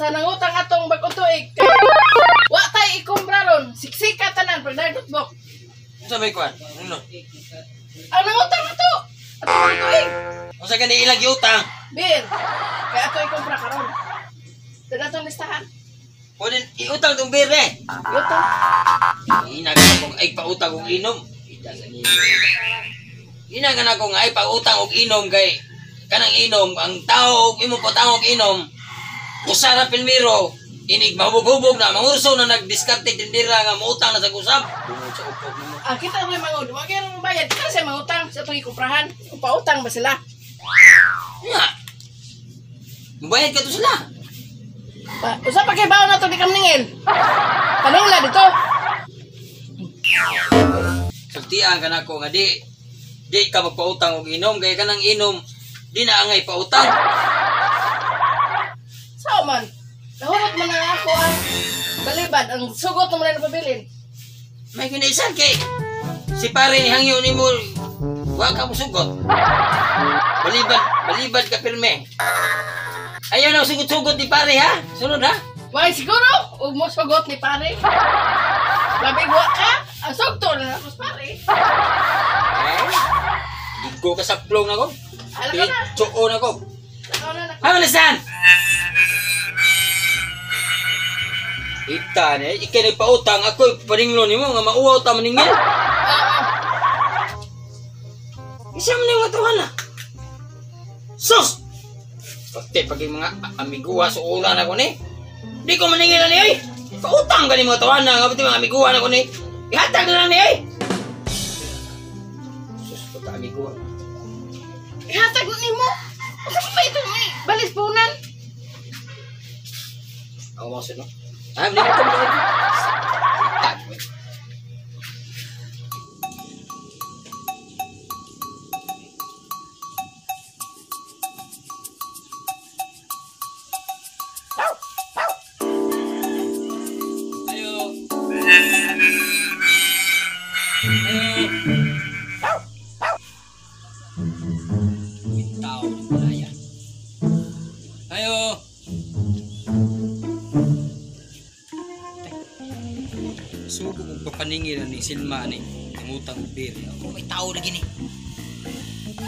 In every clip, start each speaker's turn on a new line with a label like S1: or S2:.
S1: sa nangutang
S2: atong bagutuig eh, wa tay ikumbraron siksika tanan pag dagat mo
S1: Unsa may kwan? Ano?
S2: Ang nangutang na to! Atong bagutuig! Eh.
S1: Unsa gani ilang giutang?
S2: Bin! Kaya ako ikumbra karon. Dala tong listahan.
S1: Pwede iutang tong beer eh. Iutang. Inagan akong ay pautang og inom. Inagan akong ay pautang og inom kay kanang inom ang tao imo patangog inom inom usara pilmiro inig mahubog-hubog na mangurso na nagdiskarte tindira nga muutang na sa kusap. Sa.
S2: Ah, kita mo yung mga udwa. Kaya nung bayad, kita siya mangutang sa itong ikumprahan. Kung pautang ba sila?
S1: Nga. Mubayad ka to sila.
S2: Pa, usa pa kay baon na to di kamningil. Kanila dito.
S1: Sultian ka na ko nga di di ka magpautang og inom kay kanang inom di na angay pautang.
S2: Sao man? Nahurot man na ako ah. Balibad, ang sugot mo na napabilin.
S1: May kinaisan kay si pare ni hangyo ni mo wa ka mo sugot. Balibad, balibad ka pirme. Ayaw na sugot-sugot ni pare ha. Sunod ha.
S2: Why siguro? Huwag mo sugot ni pare. Labi wa ka? Ang sugto na nakos pare.
S1: Ay. Digo ka sa plong na ko.
S2: Alam ka na.
S1: Pitsuo na ko.
S2: Ano na na.
S1: Ita ni, ikay nagpautang ako paninglo nimo nga mauwaw ta maningil.
S2: Ah,
S1: Isa man yung atuhan na. Sus! Pati pag yung mga amiguwa sa ulan ako ni. Di ko maningil na ni ay. Pautang ka ni mga atuhan na nga pati mga amiguwa na ko ni. Ihatag na lang ni ay. Sus, pata amiguwa.
S2: Ihatag mo ni mo. Ano pa ito may balis punan?
S1: Ako mga sunod. Ah, hindi ko kami lagi. Ihatag mo. eh. Ayo. Bitaw kong papaningin ni Silma ni Nangutang beer. Ako may tao lagi ni.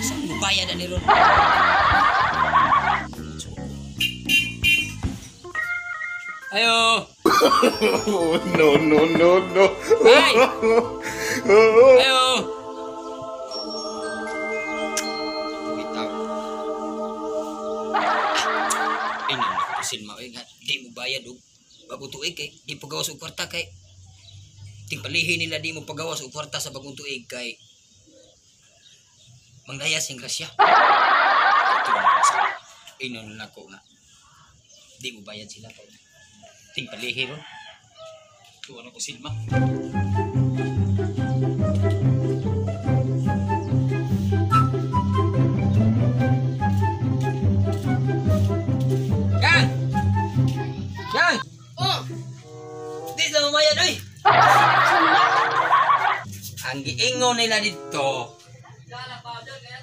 S1: Saan mo bayad na ni Ron? Ayo.
S3: Oh, no, no, no, no.
S1: Ay! Ayo! Ay, nang nakusin mo. Nga, di mo bayad o. Bagong tuig kay, di pagawas og kwarta kay. Ting palihin nila di mo pagawas og kwarta sa bagong tuig kay. Manglaya sing grasya. Inon na ko nga. Di mo bayad sila kay. Ting palihin ro. Tuwa na ko silma. Ang giingon nila dito,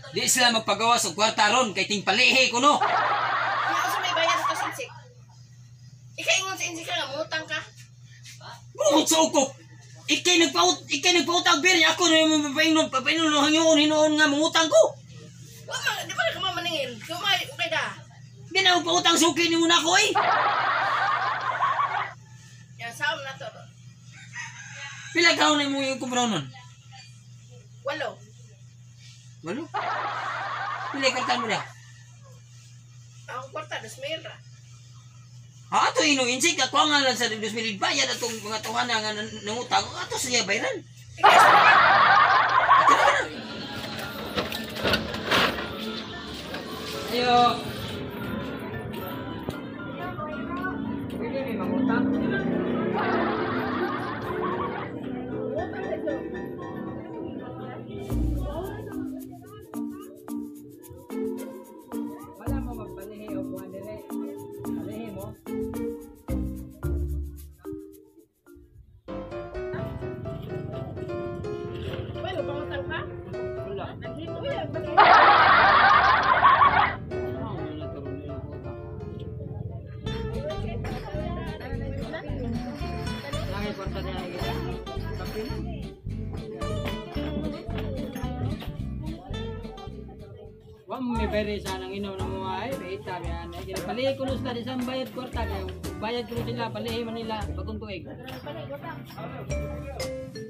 S1: di sila magpagawa sa kwarta ron kay ting palihi ko no.
S2: ano sa may bayad ito sinsik? Ikaingon sa insik nga, mutang ka.
S1: Bukod sa ukok. Ikay nagpaut, ikay nagpautang bir ako na yung mapainom, papainom ng hangyoon hinoon nga mangutang ko.
S2: Wa man, di ba ka mamaningil? Kumay, okay ka.
S1: Di na magpautang suki ni muna ko eh.
S2: Yan, saom na to.
S1: Pila ka na mo yung kumraw nun?
S2: Walo.
S1: Walo? Pila ka mo na?
S2: Ang kwarta, dos mil ra.
S1: Ha, ato inong insik, ako nga lang sa 2,000 bayad atong mga tuhan nga nan- nangutang, ato siya bayaran.
S2: Ikaw
S1: may
S4: bayari sa nang inaw na mo ay, itabi yan. Ay, kaya palihi ko di isang bayad kwarta, kaya bayad ko sila, palihi man nila, bagong tuig.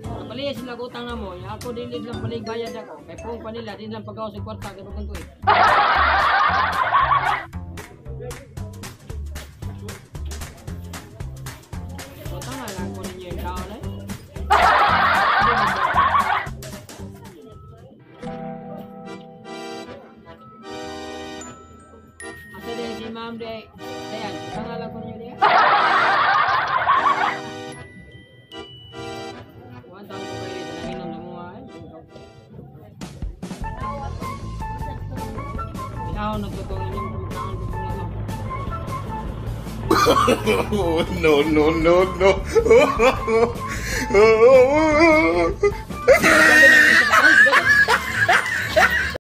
S4: Palihi sila ko utang na mo, ako din lang palihi bayad ako. Kaya pong pa nila, din lang pagawa sa kwarta, kaya bagong tuig.
S3: No, no, no, no.